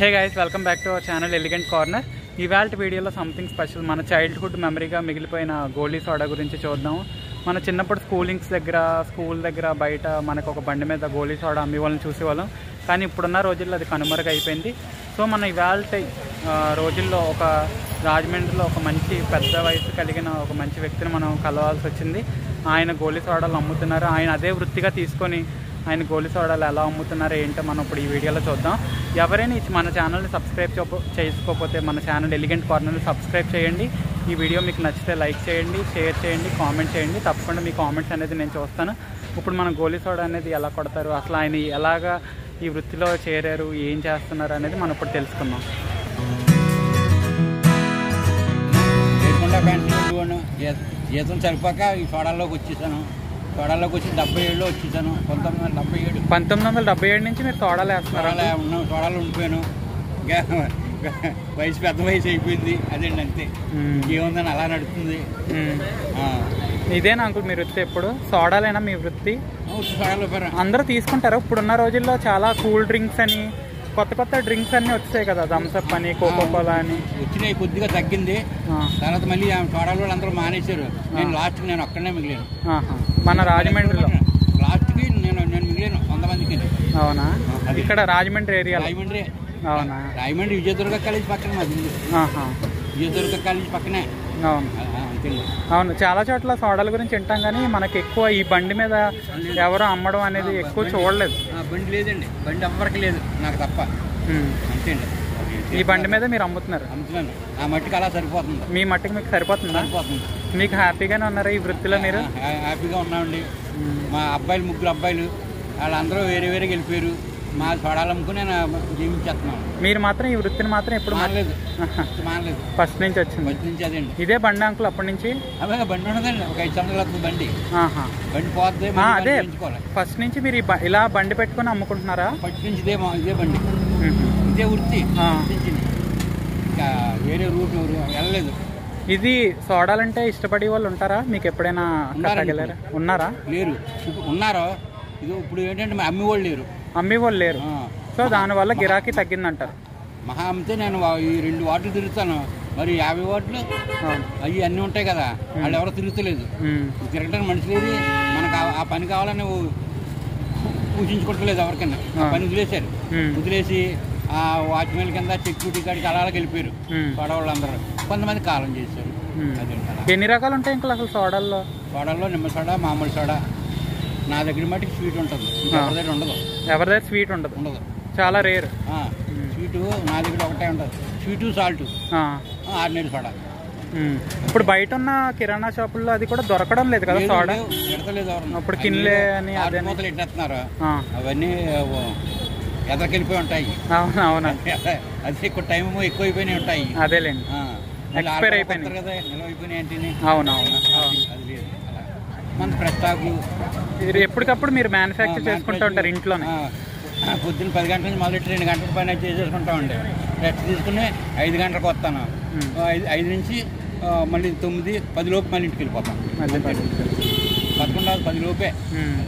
Hey guys welcome back to our channel Elegant Corner ఇవాళ వీడియోలో something special మన childhood మెమరీగా మిగిలిపోయిన గోళీ సోడా గురించి చూద్దాం. మన చిన్నప్పుడు స్కూలింగ్స్ దగ్గర స్కూల్ దగ్గర బయట మనకు ఒక బండి మీద గోళీ సోడా అమ్మి వాళ్ళని చూసేవాళ్ళం. కానీ ఇప్పుడున్న రోజుల్లో అది కనుమరుగు అయిపోయింది. సో మన ఇవాళ రోజుల్లో ఒక రాజమండ్రిలో ఒక మంచి పెద్ద వయసు కలిగిన ఒక మంచి వ్యక్తిని మనం కలవాల్సి వచ్చింది. ఆయన గోళీ సోడాలు అమ్ముతున్నారు. ఆయన అదే వృత్తిగా తీసుకొని ఆయన గోలి సోడాలు ఎలా అమ్ముతున్నారో ఏంటో మనం ఇప్పుడు ఈ వీడియోలో చూద్దాం. ఎవరైనా మన ఛానల్ని సబ్స్క్రైబ్ చేసుకోకపోతే మన ఛానల్ ఎలిగెంట్ కార్నర్ని సబ్స్క్రైబ్ చేయండి. ఈ వీడియో మీకు నచ్చితే లైక్ చేయండి షేర్ చేయండి కామెంట్ చేయండి. తప్పకుండా మీ కామెంట్స్ అనేది నేను చూస్తాను. ఇప్పుడు మనం గోలీ సోడా అనేది ఎలా కొడతారు అసలు ఆయన ఎలాగా ఈ వృత్తిలో చేరారు ఏం చేస్తున్నారు అనేది మనం ఇప్పుడు తెలుసుకుందాం. లేకుండా జీతం సరిపోక ఈ సోడాల్లోకి వచ్చేసాను. సోడాల్లోకి వచ్చి డెబ్బై ఏడులో వచ్చేసాను. పంతొమ్మిది వందల డెబ్బై ఏడు. పంతొమ్మిది వందల డెబ్బై ఏడు నుంచి మీరు సోడాలు వేస్తున్నారా. ఉన్నాం సోడాలు ఉండిపోయాను. ఇంకా వయసు పెద్ద వయసు అయిపోయింది. అదేండి అంతే. ఏముందని అలా నడుస్తుంది. ఇదేనా అంకుల్ మీ వృత్తి ఎప్పుడు? సోడాలేనా మీ వృత్తి? అందరూ తీసుకుంటారు. ఇప్పుడున్న రోజుల్లో చాలా కూల్ డ్రింక్స్ అని కొత్త కొత్త డ్రింక్స్ అన్ని వచ్చాయి కదా థమ్స్అప్ అని కోకో కోలా అని వచ్చినాయి కొద్దిగా తగ్గింది. తర్వాత మళ్ళీ సోడాలు వాళ్ళు అందరూ మానేశారు. నేను లాస్ట్కి నేను ఒక్కడనే మిగిలాను. మన రాజమండ్రిలో? లాస్ట్కి నేను నేను మిగిలాను వంద మందికి. అవునా? ఇక్కడ రాజమండ్రి ఏరియాలో? రాయమండ్రి అవునా? రాయమండ్రి విజయదుర్గ కాలేజ్ పక్కన మాది. విజయదుర్గ కాలేజ్ పక్కనే. అవును. అంతేండి అవును చాలా చోట్ల సోడాల గురించి వింటాం కానీ మనకి ఎక్కువ ఈ బండి మీద ఎవరు అమ్మడం అనేది ఎక్కువ చూడలేదు. బండి లేదండి. బండి ఎవ్వరికి లేదు నాకు తప్ప. ఈ బండి మీద మీరు అమ్ముతున్నారు? అమ్ముతున్నాను. ఆ మట్టికి అలా సరిపోతుంది. మీ మట్టికి మీకు సరిపోతుందా? సరిపోతుంది. మీకు హ్యాపీగానే ఉన్నారా ఈ వృత్తిలో మీరు? హ్యాపీగా ఉన్నామండి. మా అబ్బాయిలు ముగ్గురు అబ్బాయిలు వాళ్ళందరూ వేరే వేరేకి వెళ్ళిపోయారు మా నేను జీవించేస్తున్నాను మీరు మాత్రం ఈ వృత్తిని మాత్రం ఎప్పుడు మానలేదు. మానలేదు. ఫస్ట్ నుంచి వచ్చింది. బట్టి నుంచి అదండి ఇదే బండి అంకుల్ అప్పటి నుంచి? అవే బండి ఉండదండి ఒక ఐదు సంవత్సరాలు అవుతుంది బండి. బండి పోతే అదే. ఫస్ట్ నుంచి మీరు ఇలా బండి పెట్టుకొని అమ్ముకుంటున్నారా? ఫస్ట్ నుంచి ఇదే ఇదే బండి. ఇదే వృత్తి. ఫస్ట్. ఇంకా వేరే రూట్ వెళ్ళలేదు. ఇది సోడాలంటే ఇష్టపడే వాళ్ళు ఉంటారా? మీకు ఎప్పుడైనా ఉన్నారా? లేరు. ఉన్నారో ఇది ఇప్పుడు ఏంటంటే మా అమ్మి వాళ్ళు లేరు. అమ్మి వాళ్ళు లేరు. సో దానివల్ల గిరాకీ తగ్గిందంటారు. మహా అమ్మితే నేను ఈ రెండు వాట్లు తిరుగుతాను. మరి యాభై వాట్లు. అవి అన్నీ ఉంటాయి కదా. వాళ్ళు ఎవరో తిరుగుతలేదు. తిరగడానికి మనిషి లేదు మనకు ఆ- పని కావాలని పూజించుకోవట్లేదు ఎవరికైనా. ఆ. పని వదిలేశారు. వదిలేసి ఆ వాచ్మెన్ కింద సెక్యూరిటీ కాడికి అలా వెళ్ళిపోయారు. పడవాళ్ళందరూ. కొంతమంది కాలం చేశారు. ఎన్ని రకాలు ఉంటాయి ఇంకా అసలు సోడాల్లో? సోడాల్లో నిమ్మ సోడా మామూలు సోడా. నా దగ్గర మటుకు స్వీట్ ఉంటుంది. ఆ. ఎవరి దగ్గర ఉండదు. ఎవరి దగ్గర స్వీట్ ఉండదు. ఉండదు. చాలా రేర్ స్వీటు నా దగ్గర ఒకటే ఉంటుంది. Sweet salt ordinary soda. ఇప్పుడు బయట ఉన్న కిరాణా షాపుల్లో అది కూడా దొరకడం లేదు కదా సోడా? అప్పుడు కిన్లే అని. మూతలు ఎట్టేస్తున్నారు. అవన్నీ ఎదరికెళ్ళిపోయి ఉంటాయి. అవును అవును. అది ఎక్కువ టైం ఎక్కువైపోయినాయి ఉంటాయి. అదేలేండి. అయిపోయినాయి. కొత్తరు కదా నిల్వ అయిపోయినాయి ఏంటిని అవును. అది అది. మన ప్రస్తాకు ఇది ఎప్పటికప్పుడు మీరు మ్యానుఫ్యాక్చర్ చేసుకుంటూ ఉంటారు ఇంట్లోనే? పొద్దున్న పది గంటల నుంచి మొదలెట్టి రెండు గంటల పైన చేసేసుకుంటామండి రెస్ట్ తీసుకుని ఐదు గంటలకు వస్తాను. ఐదు ఐదు నుంచి మళ్ళీ తొమ్మిది పది లోపు మళ్ళీ ఇంటికి వెళ్ళిపోతాం. మళ్ళీ పది. పదకొండు పది లోపే. మ్మ్.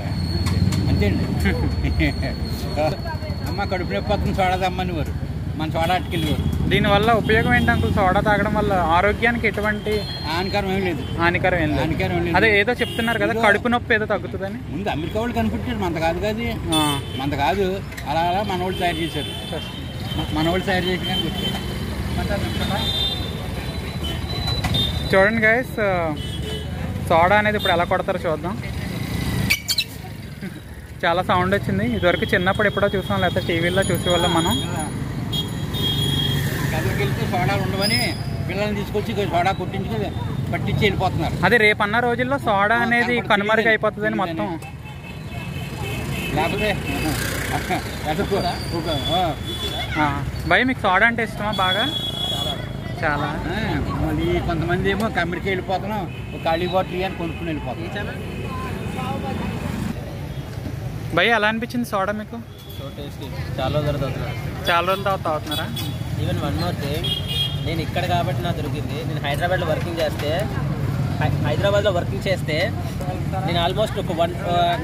అంతే అండి అమ్మ కడుపు నొప్పి వస్తుంది సోడా తెమ్మని వారు మన సోడా అట్టుకెళ్ళేవారు దీనివల్ల ఉపయోగం ఏంటి అంకుల్? సోడా తాగడం వల్ల ఆరోగ్యానికి ఎటువంటి హానికరం ఏం లేదు. హానికరం ఏం లేదు. హానికరం ఏం లేదు. అదే ఏదో చెప్తున్నారు కదా కడుపు నొప్పి ఏదో తగ్గుతుందని? ముందు అమెరికా వాళ్ళు కనిపెట్టారు మంద కాదు కాదు. మంద కాదు. అలా అలా మన వాళ్ళు తయారు చేశారు. మన వాళ్ళు తయారు చేసి కానీ వచ్చారు చూడండి గైస్ సోడా అనేది ఇప్పుడు ఎలా కొడతారో చూద్దాం. చాలా సౌండ్ వచ్చింది. ఇదివరకు చిన్నప్పుడు ఎప్పుడో చూసాం లేకపోతే టీవీలో చూసేవాళ్ళం మనం. గదికి వెళ్తే సోడాలు ఉండవని పిల్లల్ని తీసుకొచ్చి సోడా కొట్టించుకొని పట్టించి వెళ్ళిపోతున్నారు. అదే రేపన్న రోజుల్లో సోడా అనేది కనుమరుగు అయిపోతుందని మొత్తం. లేకపోతే ఎదుర్కో. ఒక, ఆ. ఆ, భయ్ మీకు సోడా అంటే ఇష్టమా బాగా? చాలా. మళ్ళీ కొంతమంది ఏమో కమ్మిడికి వెళ్ళిపోతున్నాం ఒక ఖాళీ బాటిల్ అని కొనుక్కుని వెళ్ళిపోతున్నాం భయ్ ఎలా అనిపించింది సోడా మీకు? So tasty. చాలా రోజుల తర్వాత చాలా రోజుల తర్వాత తాగుతున్నారా? ఈవెన్ వన్ మోర్ థింగ్ నేను ఇక్కడ కాబట్టి నాకు దొరికింది. నేను హైదరాబాద్లో వర్కింగ్ చేస్తే హై- హైదరాబాద్లో వర్కింగ్ చేస్తే నేను ఆల్మోస్ట్ ఒక వన్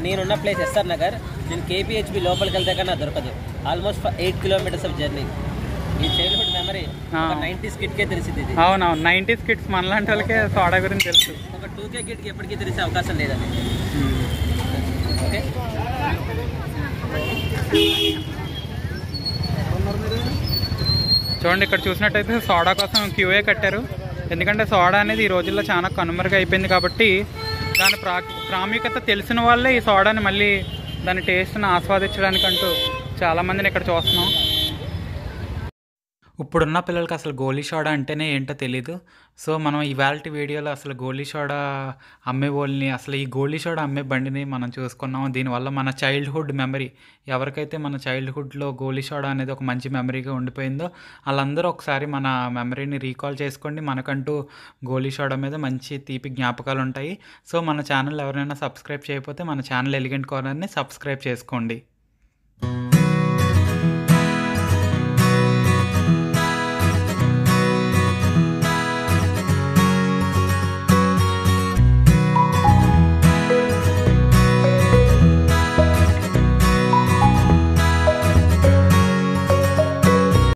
నేనున్న ప్లేస్ ఎస్ఆర్ నగర్. నేను కేపీహెచ్బి లోపలికి వెళ్తే కానీ నాకు దొరకదు almost eight kilometres of journey ఈ చైల్డ్హుడ్ మెమరీ ఆ. ఒక నైన్టీ కే తెలిసింది ఇది. అవునవును. నైంటీస్ కిడ్స్ మనలాంటి వాళ్ళకే సోడా గురించి తెలుసు. ఒక టూ కే కి ఎప్పటికీ తెలిసే అవకాశం లేదండి ఓకే. చూడండి ఇక్కడ చూసినట్టయితే సోడా కోసం క్యూఏ కట్టారు. ఎందుకంటే సోడా అనేది ఈ రోజుల్లో చాలా కనుమరుగా అయిపోయింది కాబట్టి దాని ప్రా ప్రాముఖ్యత తెలిసిన వాళ్ళే ఈ సోడాని మళ్ళీ దాని టేస్ట్ని ఆస్వాదించడానికంటూ చాలామందిని ఇక్కడ చూస్తున్నాం. ఇప్పుడున్న పిల్లలకి అసలు గోలీ సోడా అంటేనే ఏంటో తెలీదు. సో మనం ఇవాళ వీడియోలో అసలు గోలీ సోడా అమ్మే వాళ్ళని అసలు ఈ గోలీ సోడా అమ్మే బండిని మనం చూసుకున్నాం దీనివల్ల మన చైల్డ్హుడ్ మెమరీ ఎవరికైతే మన చైల్డ్హుడ్లో గోలీ సోడా అనేది ఒక మంచి మెమరీగా ఉండిపోయిందో వాళ్ళందరూ ఒకసారి మన మెమరీని రీకాల్ చేసుకోండి. మనకంటూ గోలీ సోడా మీద మంచి తీపి జ్ఞాపకాలు ఉంటాయి. సో మన ఛానల్ ఎవరైనా సబ్స్క్రైబ్ చేయకపోతే మన ఛానల్ ఎలిగెంట్ కార్నర్ని సబ్స్క్రైబ్ చేసుకోండి.